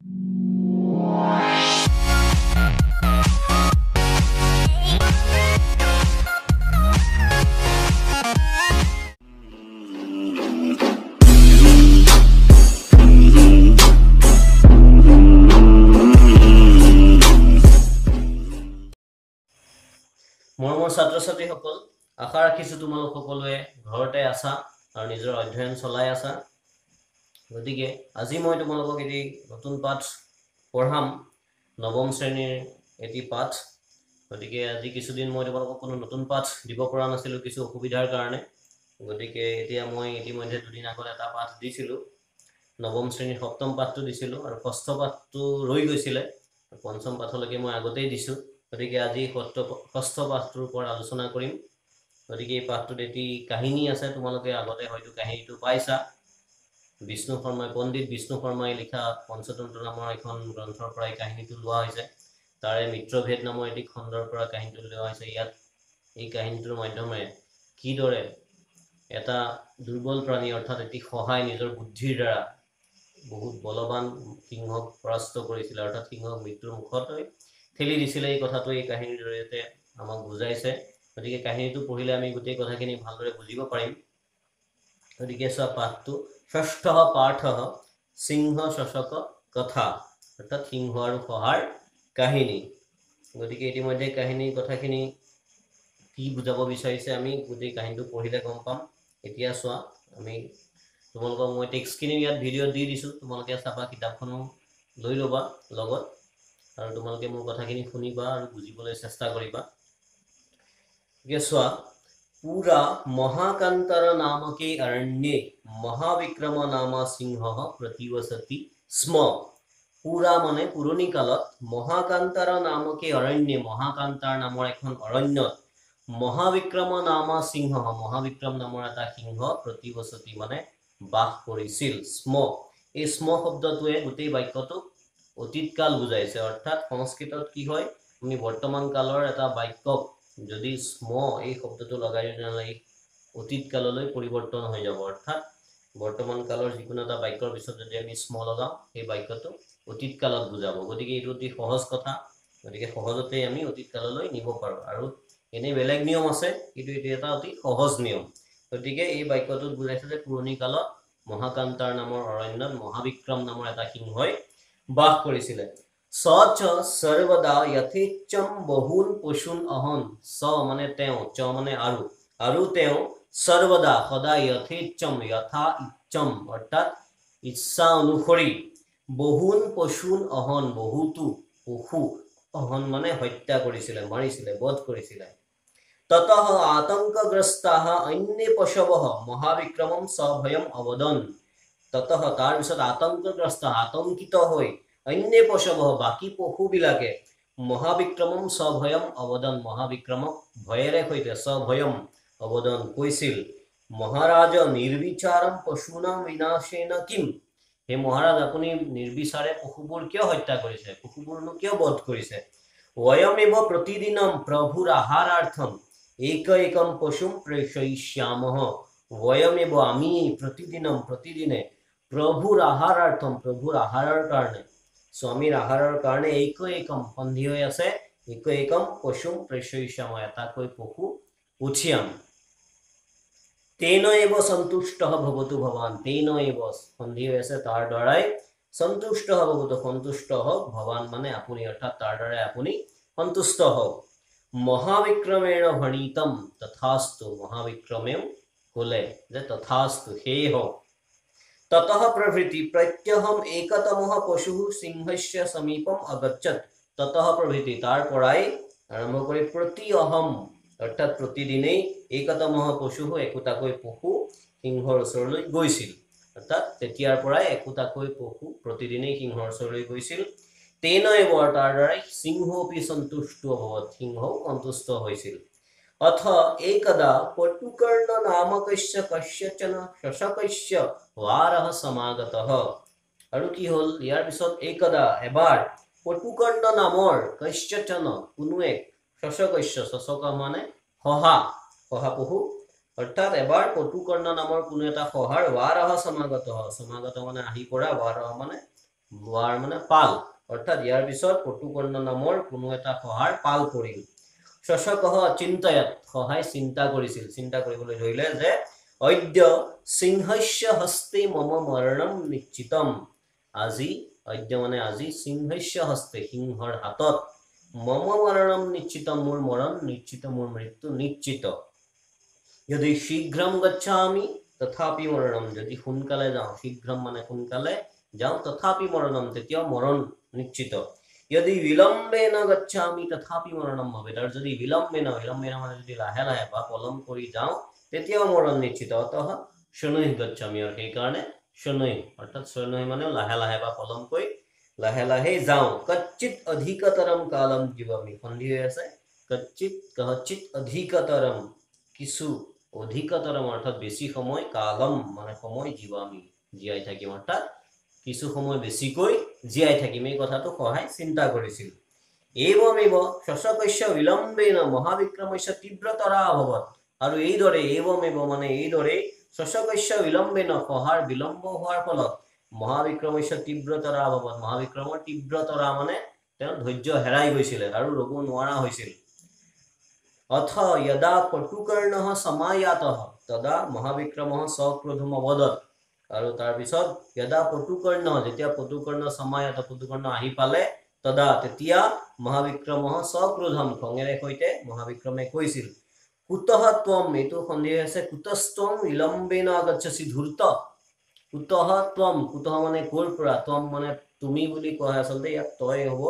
মৰমৰ ছাত্ৰ ছাত্ৰীসকল আশা ৰাখিছোঁ তোমালোক সকলোৱে ঘৰতে আছা আৰু নিজৰ অধ্যয়ন চলাই আছা। গতিকে আজি মই তোমালোকক এটি নতুন পাঠ পঢ়াম। নৱম শ্ৰেণীৰ এটি পাঠ। গতিকে আজি কিছুদিন মই তোমালোকক কোনো নতুন পাঠ দিব পৰা নাছিলোঁ কিছু অসুবিধাৰ কাৰণে। গতিকে এতিয়া মই ইতিমধ্যে দুদিন আগত এটা পাঠ দিছিলোঁ। নৱম শ্ৰেণীৰ সপ্তম পাঠটো দিছিলোঁ আৰু ষষ্ঠ পাঠটো ৰৈ গৈছিলে। পঞ্চম পাঠলৈকে মই আগতেই দিছোঁ। গতিকে আজি সত্ৰ ষষ্ঠ পাঠটোৰ ওপৰত আলোচনা কৰিম। গতিকে এই পাঠটোত এটি কাহিনী আছে তোমালোকে আগতে হয়তো কাহিনীটো পাইছা। বিষ্ণু শৰ্মাই পণ্ডিত বিষ্ণু শৰ্মাই লিখা পঞ্চতন্ত্ৰ নামৰ এখন গ্ৰন্থৰ পৰা এই কাহিনীটো লোৱা হৈছে। তাৰে মিত্ৰভেদ নামৰ এটি খণ্ডৰ পৰা কাহিনীটো লোৱা হৈছে। ইয়াত এই কাহিনীটোৰ মাধ্যমেৰে কিদৰে এটা দুৰ্বল প্ৰাণী অৰ্থাৎ এটি সহায় নিজৰ বুদ্ধিৰ দ্বাৰা বহুত বলৱান সিংহক পৰাস্ত কৰিছিলে অৰ্থাৎ সিংহক মৃত্যুৰ মুখলৈ ঠেলি দিছিলে এই কথাটো এই কাহিনীৰ জৰিয়তে আমাক বুজাইছে। গতিকে কাহিনীটো পঢ়িলে আমি গোটেই কথাখিনি ভালদৰে বুজিব পাৰিম। গতিকে চোৱা পাঠটো ষষ্ঠ পাঠ সিংহ শশক কথা অৰ্থাৎ সিংহ আৰু সহাৰ কাহিনী। গতিকে ইতিমধ্যে কাহিনীৰ কথাখিনি কি বুজাব বিচাৰিছে আমি গোটেই কাহিনীটো পঢ়িলে গম পাম। এতিয়া চোৱা আমি তোমালোকক মই টেক্সটখিনি ইয়াত ভিডিঅ'ত দি দিছোঁ। তোমালোকে চাবা কিতাপখনো লৈ ল'বা লগত আৰু তোমালোকে মোৰ কথাখিনি শুনিবা আৰু বুজিবলৈ চেষ্টা কৰিবা। গতিকে চোৱা পুৰা মহাকান্তৰ নামকে অৰণ্যে মহাবিক্ৰম নামা সিংহ প্ৰতিবসতি স্ম পুৰা মানে পুৰণি কালত মহাকান্তৰ নামকে অৰণ্যে মহাকান্তাৰ নামৰ এখন অৰণ্যত মহাবিক্ৰম নামা সিংহ মহাবিক্ৰম নামৰ এটা সিংহ প্ৰতিবসতি মানে বাস কৰিছিল স্ম এই স্ম শব্দটোৱে গোটেই বাক্যটোক অতীতকাল বুজাইছে অৰ্থাৎ সংস্কৃতত কি হয় আমি বৰ্তমান কালৰ এটা বাক্যক যদি স্ম এই শব্দটো লগাই দিলে অতীত কাললৈ পৰিৱৰ্তন হৈ যাব অৰ্থাৎ বৰ্তমান কালৰ যিকোনো এটা বাক্যৰ পিছত যদি আমি স্ম লগাওঁ সেই বাক্যটো অতীত কালত বুজাব। গতিকে এইটো অতি সহজ কথা। গতিকে সহজতে আমি অতীত কাললৈ নিব পাৰোঁ। আৰু এনেই বেলেগ নিয়ম আছে কিন্তু এইটো এটা অতি সহজ নিয়ম। গতিকে এই বাক্যটোত বুজাইছে যে পুৰণি কালত মহাকান্তাৰ নামৰ অৰণ্যত মহাবিক্ৰম নামৰ এটা সিংহই বাস কৰিছিলে। চ চ সৰ্বদা যথেচ্ছম বহুন পশুন অহন। চ মানে তেওঁ চ মানে আৰু। আৰু তেওঁ সৰ্বদা সদায় যথেচ্ছম যথা ইচ্ছম অৰ্থাৎ ইচ্ছা অনুসৰি। বহুন পশুন অহন বহুতো পশু অহন মানে হত্যা কৰিছিলে মাৰিছিলে বধ কৰিছিলে। ততঃ আতংকগ্ৰস্তাः অন্যে পশৱः মহাবিক্ৰমম সভয়ম অৱদন। ততঃ তাৰপিছত আতংকগ্ৰস্ত আতংকিত হৈ অন্যে পশৱः বাকী পশুবিলাকে মহাবিক্ৰমম সভয়ম অৱদন মহাবিক্ৰমক ভয়েৰে সৈতে সভয়ম অৱদন কৈছিল মহাৰাজ নিৰ্বিচাৰম পশুনাম বিনাশেন কিম হে মহাৰাজ আপুনি নিৰ্বিচাৰে পশুবোৰ কিয় হত্যা কৰিছে পশুবোৰনো কিয় বধ কৰিছে वयमेव प्रतिदिनं प्रभुराहारार्थम् एक एकं पशुं प्रेषयिष्यामः वयमेव আমি প্ৰতিদিনম প্ৰতিদিনে প্ৰভুৰ আহাৰাৰ্থম প্ৰভুৰ আহাৰৰ কাৰণে স্বামীৰ আহাৰৰ কাৰণে এক একম সন্ধি হৈ আছে এক একম পশুম প্ৰেষয়িষ্যাম এটাকৈ পশু উঠিয়াম তেন এব সন্তুষ্ট ভৱতু ভৱান তেন এব সন্ধি হৈ আছে তাৰ দ্বাৰাই সন্তুষ্ট হবতো সন্তুষ্ট হওক ভগৱান মানে আপুনি অৰ্থাৎ তাৰ দ্বাৰা আপুনি সন্তুষ্ট হওক মহাবিক্ৰমেৰ ভণিতম তথাস্তু মহাবিক্ৰমেও ক'লে যে তথাস্তু সেয়ে হওক প্ৰভৃতি প্ৰত্যহম একতমহ পশু সিংহস্য সমীপম অগচ্ছত ততঃ প্ৰভৃতি তাৰ পৰাই আৰম্ভ কৰি প্ৰতি অহম অৰ্থাৎ প্ৰতিদিনেই একতমহ পশু একোটাকৈ পশু সিংহৰ ওচৰলৈ গৈছিল। অৰ্থাৎ তেতিয়াৰ পৰাই একোটাকৈ পশু প্ৰতিদিনেই সিংহৰ ওচৰলৈ গৈছিল। তেনৈ বৰ তাৰ দ্বাৰাই সিংহপি সন্তুষ্ট অভৱত সিংহও সন্তুষ্ট হৈছিল। অথ একদা পটুকৰ্ণ নামকস্য কস্যচন শশকস্য ৱাৰহ সমাগতঃ আৰু কি হ'ল ইয়াৰ পিছত একদা এবাৰ পটুকৰ্ণ নামৰ কস্যচন কোনো এক শশকস্য শশক মানে শহা শহা পশু অৰ্থাৎ এবাৰ পটুকৰ্ণ নামৰ কোনো এটা সহাৰ ৱাৰহ সমাগত সমাগত মানে আহি পৰা ৱাৰহ মানে লোৱাৰ মানে পাল। অৰ্থাৎ ইয়াৰ পিছত পটুকৰ্ণ নামৰ কোনো এটা সহাৰ পাল পৰিল। শশকহ চিন্তায়াত সহায় চিন্তা কৰিছিল। চিন্তা কৰিবলৈ ধৰিলে যে অদ্য সিংহস্য হস্তে মম মৰণম নিশ্চিতম। আজি অদ্য মানে আজি সিংহস্য হস্তে সিংহৰ হাতত মম মৰণম নিশ্চিত মোৰ মৰণ নিশ্চিত মোৰ মৃত্যু নিশ্চিত। যদি শীঘ্ৰম গচ্ছামি তথাপি মৰণম। যদি সোনকালে যাওঁ শীঘ্ৰম মানে সোনকালে যাওঁ তথাপি মৰণম তেতিয়াও মৰণ নিশ্চিত। যদি বিলম্বে ন গচ্ছামি তথাপি মৰণম ভৱেত আৰু যদি বিলম্বে ন বিলম্বে ন মানে যদি লাহে লাহে বা পলম কৰি যাওঁ তেতিয়াও মৰণ নিশ্চিত অতঃ শনৈ গচ্ছামি আৰু সেইকাৰণে শনৈ অৰ্থাৎ শনৈ মানে লাহে লাহে বা পলম কৰি লাহে লাহে যাওঁ কচ্চিত অধিকতৰম কালম জীৱমি সন্ধি হৈ আছে কচ্চিত কচিত অধিকতৰম কিছু অধিকতৰম অৰ্থাৎ বেছি সময় কালম মানে সময় জীৱামি জীয়াই থাকিম অৰ্থাৎ কিছু সময় বেছিকৈ জীয়াই থাকিম এই কথাটো সহায় চিন্তা কৰিছিল। এইবমেব শশকস্য বিলম্বেন মহাবিক্ৰমস্য তীব্ৰতৰা অভৱত আৰু এইদৰে এইবমেব মানে এইদৰে শশকস্য বিলম্বেন সহাৰ বিলম্ব হোৱাৰ ফলত মহাবিক্ৰমস্য তীব্ৰতৰা অভৱত মহাবিক্ৰমৰ তীব্ৰতৰা মানে তেওঁ ধৈৰ্য হেৰাই গৈছিলে আৰু ৰ'ব নোৱাৰা হৈছিল। অথ যদা পটুকৰ্ণ সমায়াত। তদা মহাবিক্ৰম স্বক্ৰোধম অৱদত। আৰু তাৰপিছত যদা পটুকৰ্ণ যেতিয়া পটুকৰ্ণ সমায়াত পটুকৰ্ণ আহি পালে তদা তেতিয়া মহাবিক্ৰম স্বক্ৰোধম খঙেৰে সৈতে মহাবিক্ৰমে কৈছিল কুতঃ ত্বম এইটো সন্দেহ আছে কুতস্তম বিলম্বেন আগচ্ছসি ধূৰ্ত কুতঃ ত্বম কুতঃ মানে ক'ৰ পৰা ত্বম মানে তুমি বুলি কোৱা আচলতে ইয়াত তই হ'ব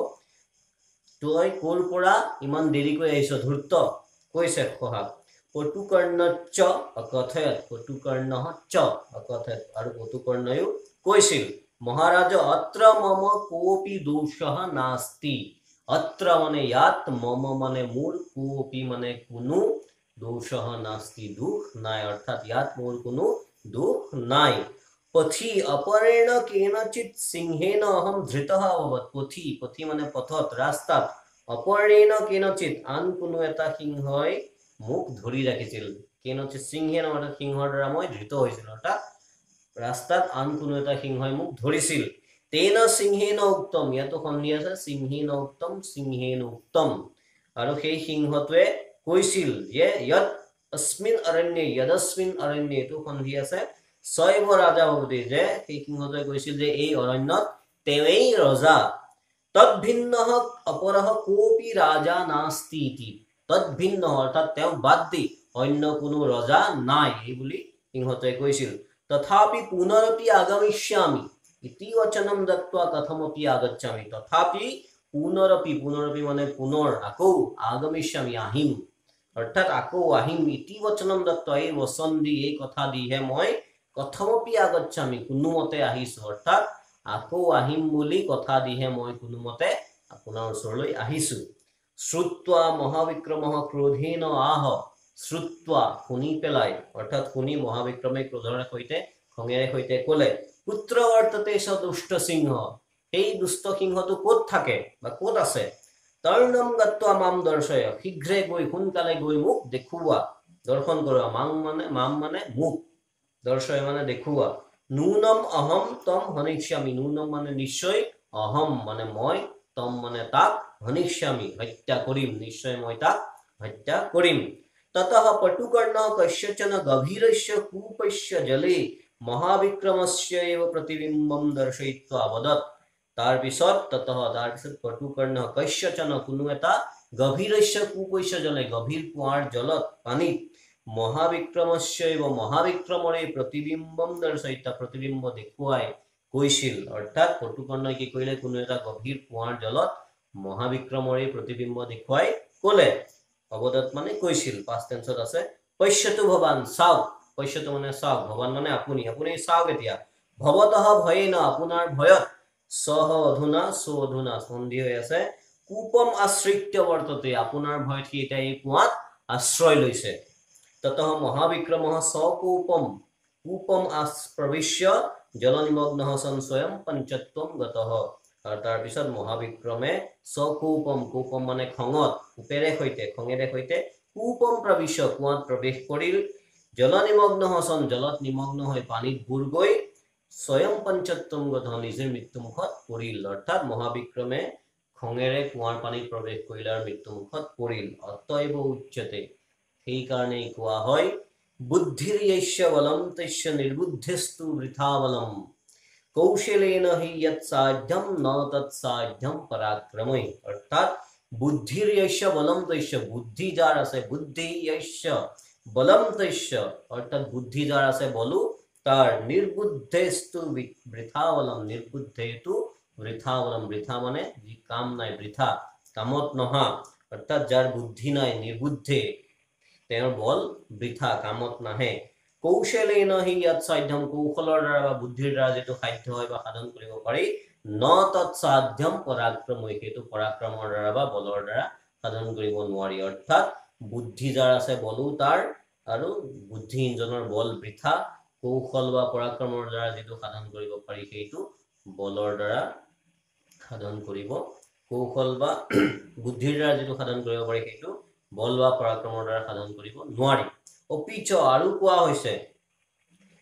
তই ক'ৰ পৰা ইমান দেৰিকৈ আহিছ ধূৰ্ত কৈছে সহাক পটুকৰ্ণচ্চ অকথয়ত পটুকৰ্ণ চ অকথয়ত আৰু পটুকৰ্ণয়ো কৈছিল মহাৰাজ অত্ৰ মম কোপি দোষ নাস্তি অত্ৰ মানে ইয়াত মম মানে মোৰ কোপি মানে কোনো দোষ নাস্তি দুখ নাই অৰ্থাৎ ইয়াত মোৰ কোনো দুখ নাই পথি অপৰেণ কেনচিত সিংহেন অহম ধৃতः অভৱত পথি পথি মানে পথত ৰাস্তাত অপৰেণ কেনচিত আন কোনো এটা সিংহই মোক ধৰি ৰাখিছিল। কেনচিত সিংহেন অৰ্থাৎ সিংহৰ দ্বাৰা মই ধৃত হৈছিল। অৰ্থাৎ ৰাস্তাত আন কোনো এটা সিংহই মোক ধৰিছিল। তেন সিংহেন উত্তম ইয়াতো সন্ধি আছে সিংহেন উত্তম সিংহেন উত্তম আৰু সেই সিংহটোৱে কৈছিল যে ইয়াত অস্মিন অৰণ্যে যদস্মিন অৰণ্যে এইটো সন্ধি আছে ছয়ব ৰাজা ভৱতি যে সেই সিংহটোৱে কৈছিল যে এই অৰণ্যত তেওঁৱেই ৰজা। তদ্ভিন্ন অপৰহ কোপি ৰাজা নাস্তি তদ্ভিন্ন অৰ্থাৎ তেওঁক বাদ দি অন্য কোনো ৰজা নাই এই বুলি সিংহটোৱে কৈছিল। তথাপি পুনৰপি আগমিষ্যামি। ইতি বচনম দত্ত্বা কথমপি আগচ্ছামি। তথাপি পুনৰপি পুনৰপি মানে পুনৰ আকৌ আগমিষ্যামি আহিম। অৰ্থাৎ আকৌ আহিম। ইতি বচনম দত্ত এই বচন দি এই কথা দিহে মই কথমপি আগচ্ছামি কোনোমতে আহিছো। অৰ্থাৎ আকৌ আহিম বুলি কথা দিহে মই কোনোমতে আপোনাৰ ওচৰলৈ আহিছো। শ্ৰুত্বা মহাবিক্ৰম ক্ৰোধেন আহ। শ্ৰুত্বা শুনি পেলাই অৰ্থাৎ শুনি মহাবিক্ৰমে ক্ৰোধৰে সৈতে খঙেৰে সৈতে কলে পুত্ৰ চ দুষ্ট সিংহ সেই দুষ্ট সিংহটো ক'ত থাকে বা ক'ত আছে? তৰ্ণম গত্বা মাম দৰ্শয় শীঘ্ৰে গৈ সোনকালে গৈ মোক দেখুওৱা। দৰ্শন কৰোৱা মাং মানে মাম মানে মোক। দৰ্শয় মানে দেখুওৱা। নূনম অহম তম হনিষ্যামি নূনম মানে নিশ্চয় অহম মানে মই তম মানে তাক হনিষ্যামি হত্যা কৰিম নিশ্চয় মই তাক, হত্যা কৰিম ততঃ পটুকৰ্ণ কস্যচন গভীৰস্য কূপস্য জলে মহাবিক্ৰমস্য এव প্ৰতিবিম্বম দৰ্শয়িত্বা বদত তাৰপিছত ততঃ তাৰপিছত পটুকৰ্ণ কস্যচন কোনো এটা গভীৰস্য কূপস্য জলে, গভীৰ কুঁৱাৰ জলত পানীত মহাবিক্ৰমস্য এव মহাবিক্ৰমৰে প্ৰতিবিম্বম দৰ্শয়িত্বা প্ৰতিবিম্ব দেখুৱাই কৈছিল অৰ্থাৎ পটুকৰ্ণই কি কৰিলে? কোনো এটা গভীৰ কুঁৱাৰ জলত মহাবিক্ৰমৰে প্ৰতিবিম্ব দেখুৱাই কলে। অৱদত মানে কৈছিল পাঁচ টেন্সত আছে পশ্যটো ভৱান চাওক। পশ্যটো মানে চাওক ভৱান মানে আপুনি। আপুনি চাওক এতিয়া। ভৱতঃ ভয়ে ন আপোনাৰ ভয়ত। সহ অধুনা চ অধুনা সন্ধি হৈ আছে। কুপম আশ্ৰিত্য বৰ্ততে আপোনাৰ ভয়ত সি এতিয়া এই কুঁৱাত আশ্ৰয় লৈছে। ততঃ মহাবিক্ৰম স্বকূপম। কূপম আস প্ৰবিশ্য জলনিমগ্ন সন স্বয়ং পঞ্চত্বম গতঃ আৰু তাৰপিছত মহাবিক্ৰমে স্বকূপম কূপম মানে খঙত কোপেৰে সৈতে খঙেৰে সৈতে কূপম প্ৰবিশ্য কুঁৱাত প্ৰৱেশ কৰিল। জলনিমগ্ন সন জলত নিমগ্ন হৈ পানীত বুৰ গৈ স্বয়ং পঞ্চত্তম গধ নিজে মৃত্যুমুখত পৰিল। অৰ্থাৎ মহাবিক্ৰমে খঙেৰে কুঁৱাৰ পানীত প্ৰৱেশ কৰিলে আৰু মৃত্যুমুখত পৰিল। অতএৱ উচ্যতে সেইকাৰণেই কোৱা হয় বুদ্ধিৰ য়স্য বলম তস্য নিৰ্বুদ্ধিস্তু বৃথা বলম কৌশলেন হি য়ৎ সাধ্যম ন তৎ সাধ্যম পৰাক্ৰমৈ অৰ্থাৎ বুদ্ধিৰ য়স্য বলম তস্য বুদ্ধি যাৰ আছে বুদ্ধি য়স্য বলম তস্য অৰ্থাৎ বুদ্ধি যাৰ আছে বলো তাৰ নিৰ্বুদ্ধেস্তু বি- বৃথা বলম নিৰ্বুদ্ধেতু বৃথা বলম বৃথা মানে যি কাম নাই বৃথা কামত নহা অৰ্থাৎ যাৰ বুদ্ধি নাই নিৰ্বুদ্ধে তেওঁৰ বল বৃথা কামত নাহে। কৌশলেন হি ইয়াত সাধ্যম কৌশলৰ দ্বাৰা বা বুদ্ধিৰ দ্বাৰা যিটো সাধ্য হয় বা সাধন কৰিব পাৰি ন তৎ সাধ্যম পৰাক্ৰমৈ সেইটো পৰাক্ৰমৰ দ্বাৰা বা বলৰ দ্বাৰা সাধন কৰিব নোৱাৰি। অৰ্থাৎ বুদ্ধি যাৰ আছে বলো তাৰ আৰু বুদ্ধিহীনজনৰ বল বৃথা কৌশল বা পৰাক্ৰমৰ দ্বাৰা যিটো সাধন কৰিব পাৰি সেইটো বলৰ দ্বাৰা সাধন কৰিব কৌশল বা বুদ্ধিৰ দ্বাৰা যিটো সাধন কৰিব পাৰি সেইটো বল বা পৰাক্ৰমৰ দ্বাৰা সাধন কৰিব নোৱাৰি। অপিচ আৰু কোৱা হৈছে,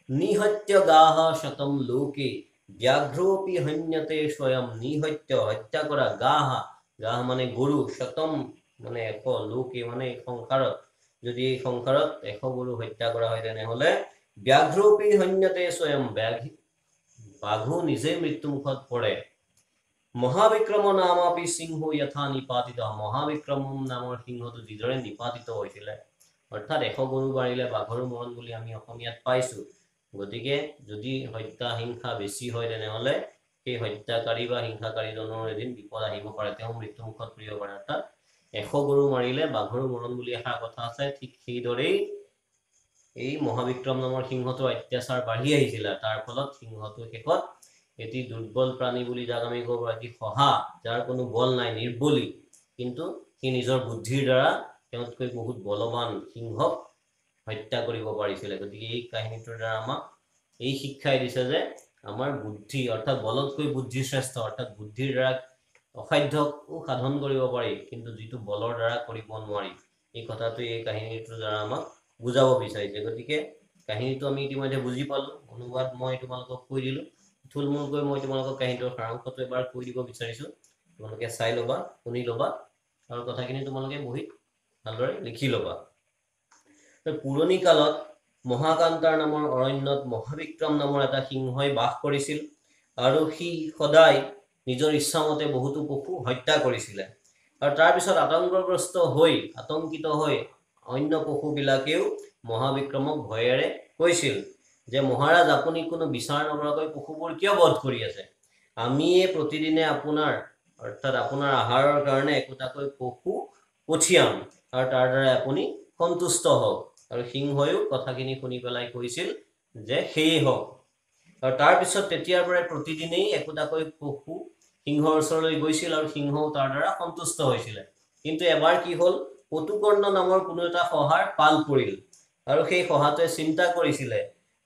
নিহত্য গাহ শতম লোকে, ব্যাঘ্ৰোপি হন্যতে স্বয়ং নিহত্য হত্যা কৰা গাহ। গাহ মানে গৰু, শতম মানে এশ লোকে মানে সংসাৰত। যদি এই সংসাৰত এশ গৰু হত্যা কৰা হয়, তেনেহলে ব্যাঘ্ৰোপি হন্যতে স্বয়ং ব্যাঘ বাঘো নিজে মৃত্যুমুখত পৰে। মহাবিক্ৰম নামাপি সিংহ যথা নিপাতিত মহাবিক্ৰম নামৰ সিংহটো যিদৰে নিপাতিত হৈছিলে অৰ্থাৎ এশ গৰু বাঢ়িলে বাঘৰো মৰণ বুলি আমি অসমীয়াত পাইছো গতিকে যদি হত্যা হিংসা বেছি হয় তেনেহলে সেই হত্যাকাৰী বা হিংসাকাৰীজনৰ এদিন বিপদ আহিব পাৰে তেওঁ মৃত্যুমুখত পৰিব পাৰে অৰ্থাৎ এশ গৰু মাৰিলে বাঘৰো মৰণ বুলি এষাৰ কথা আছে ঠিক সেইদৰেই এই মহাবিক্ৰম নামৰ সিংহটোৰ অত্যাচাৰ বাঢ়ি আহিছিলে তাৰ ফলত সিংহটো শেষত এটি দুৰ্বল প্ৰাণী বুলি যাক আমি ক'ব এটি সহা যাৰ কোনো বল নাই নিৰ্বলী। কিন্তু সি নিজৰ বুদ্ধিৰ দ্বাৰা তেওঁতকৈ বহুত বলৱান সিংহক হত্যা কৰিব পাৰিছিলে। গতিকে এই কাহিনীটোৰ দ্বাৰা আমাক এই শিক্ষাই দিছে যে আমাৰ বুদ্ধি অৰ্থাৎ বলতকৈ বুদ্ধি শ্ৰেষ্ঠ অৰ্থাৎ বুদ্ধিৰ দ্বাৰা অসাধ্যকো সাধন কৰিব পাৰি কিন্তু যিটো বলৰ দ্বাৰা কৰিব নোৱাৰি। এই কথাটো এই কাহিনীটোৰ দ্বাৰা আমাক বুজাব বিচাৰিছে। গতিকে কাহিনীটো আমি ইতিমধ্যে বুজি পালোঁ। অনুবাদ মই তোমালোকক কৈ দিলোঁ। থুলমূলকৈ মই তোমালোকক কাহিনীটোৰ সাৰাংশটো এবাৰ কৈ দিব বিচাৰিছোঁ। তোমালোকে চাই ল'বা শুনি ল'বা আৰু কথাখিনি তোমালোকে বহীত ভালদৰে লিখি ল'বা। পুৰণি কালত মহাকান্তাৰ নামৰ অৰণ্যত মহাবিক্ৰম নামৰ এটা সিংহই বাস কৰিছিল আৰু সি সদায় নিজৰ ইচ্ছামতে বহুতো পশু হত্যা কৰিছিলে। আৰু তাৰপিছত আতংকগ্ৰস্ত হৈ আতংকিত হৈ অন্য পশুবিলাকেও মহাবিক্ৰমক ভয়েৰে কৈছিল। যে মহাৰাজ আপুনি কোনো বিচাৰ নকৰাকৈ পশুবোৰ কিয় বধ কৰি আছে? আমিয়ে প্ৰতিদিনে আপোনাৰ অৰ্থাৎ আপোনাৰ আহাৰৰ কাৰণে একোটাকৈ পশু পঠিয়াম। আৰু তাৰ দ্বাৰা আপুনি সন্তুষ্ট হওক। আৰু সিংহয়ো কথাখিনি শুনি পেলাই কৈছিল যে সেয়ে হওক। আৰু তাৰপিছত তেতিয়াৰ পৰাই প্ৰতিদিনেই একোটাকৈ পশু সিংহৰ ওচৰলৈ গৈছিল আৰু সিংহও তাৰ দ্বাৰা সন্তুষ্ট হৈছিলে। কিন্তু এবাৰ কি হ'ল? পতুকৰ্ণ নামৰ কোনো এটা সহাৰ পাল পৰিল। আৰু সেই সহাটোৱে চিন্তা কৰিছিলে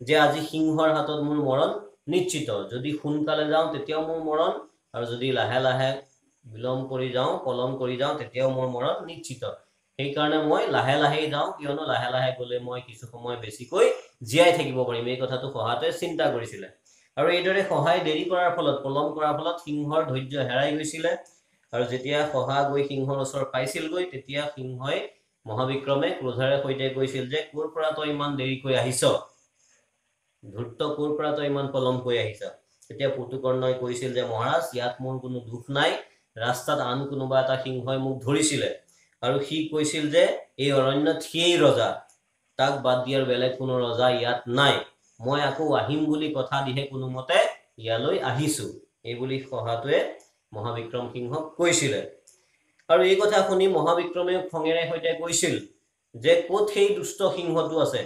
যে আজি সিংহৰ হাতত মোৰ মৰণ নিশ্চিত। যদি সোনকালে যাওঁ তেতিয়াও মোৰ মৰণ আৰু যদি লাহে লাহে বিলম্ব কৰি যাওঁ পলম কৰি যাওঁ তেতিয়াও মোৰ মৰণ নিশ্চিত। সেইকাৰণে মই লাহে লাহেই যাওঁ কিয়নো লাহে লাহে গ'লে মই কিছু সময় বেছিকৈ জীয়াই থাকিব পাৰিম। এই কথাটো সহাটোৱে চিন্তা কৰিছিলে। আৰু এইদৰে সহায় দেৰি কৰাৰ ফলত পলম কৰাৰ ফলত সিংহৰ ধৈৰ্য হেৰাই গৈছিলে। আৰু যেতিয়া সহা গৈ সিংহৰ ওচৰ পাইছিলগৈ তেতিয়া সিংহই মহাবিক্ৰমে ক্ৰোধেৰে সৈতে কৈছিল যে ক'ৰ পৰা তই ইমান দেৰিকৈ আহিছ? ধূৰ্ত ক'ৰ পৰা তই ইমান পলমকৈ আহিছ। তেতিয়া পুতুকৰ্ণই কৈছিল যে মহাৰাজ ইয়াত মোৰ কোনো দুখ নাই। ৰাস্তাত আন কোনোবা এটা সিংহই মোক ধৰিছিলে। আৰু সি কৈছিল যে এই অৰণ্যত সিয়েই ৰজা। তাক বাদ দিয়াৰ বেলেগ কোনো ৰজা ইয়াত নাই। মই আকৌ আহিম বুলি কথা দিহে কোনোমতে ইয়ালৈ আহিছো। এই বুলি সহাটোৱে মহাবিক্ৰম সিংহক কৈছিলে। আৰু এই কথা শুনি মহাবিক্ৰমে খঙেৰে সৈতে কৈছিল যে ক'ত সেই দুষ্ট সিংহটো আছে?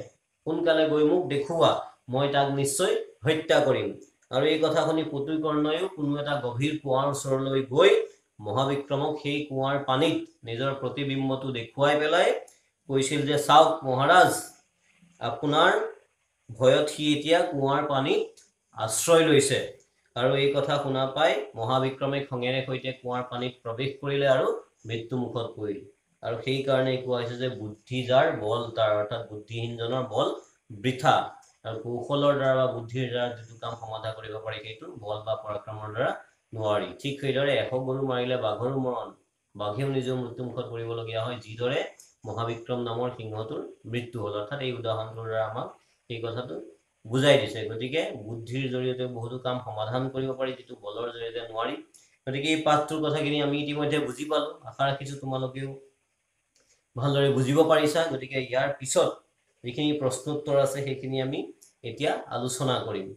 সোনকালে গৈ মোক দেখুওৱা। মই তাক নিশ্চয় হত্যা কৰিম। আৰু এই কথা শুনি পুতুকৰ্ণয়ো কোনো এটা গভীৰ কুঁৱাৰ ওচৰলৈ গৈ মহাবিক্ৰমক সেই কুঁৱাৰ পানীত নিজৰ প্ৰতিবিম্বটো দেখুৱাই পেলাই কৈছিল যে চাওক মহাৰাজ আপোনাৰ ভয়ত সি এতিয়া কুঁৱাৰ পানীত আশ্ৰয় লৈছে। আৰু এই কথা শুনা পাই মহাবিক্ৰমে খঙেৰে সৈতে কুঁৱাৰ পানীত প্ৰৱেশ কৰিলে আৰু মৃত্যুমুখত পৰিল। আৰু সেইকাৰণে কোৱা হৈছে যে বুদ্ধি যাৰ বল তাৰ অৰ্থাৎ বুদ্ধিহীনজনৰ বল বৃথা। আৰু কৌশলৰ দ্বাৰা বা বুদ্ধিৰ দ্বাৰা যিটো কাম সমাধা কৰিব পাৰি সেইটো বল বা পৰাক্ৰমৰ দ্বাৰা নোৱাৰি। ঠিক সেইদৰে এশ গৰু মাৰিলে বাঘৰো মৰণ বাঘেও নিজৰ মৃত্যুমুখত পৰিবলগীয়া হয় যিদৰে মহাবিক্ৰম নামৰ সিংহটোৰ মৃত্যু হ'ল। অৰ্থাৎ এই উদাহৰণটোৰ দ্বাৰা আমাক সেই কথাটো বুজাই দিছে। গতিকে বুদ্ধিৰ জৰিয়তে বহুতো কাম সমাধান কৰিব পাৰি যিটো বলৰ জৰিয়তে নোৱাৰি। গতিকে এই পাঠটোৰ কথাখিনি আমি ইতিমধ্যে বুজি পালো। আশা ৰাখিছোঁ তোমালোকেও ভালদৰে বুজিব পাৰিছা। গতিকে ইয়াৰ পিছত যিখিনি প্ৰশ্নোত্তৰ আছে সেইখিনি আমি এতিয়া আলোচনা কৰিম।